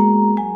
you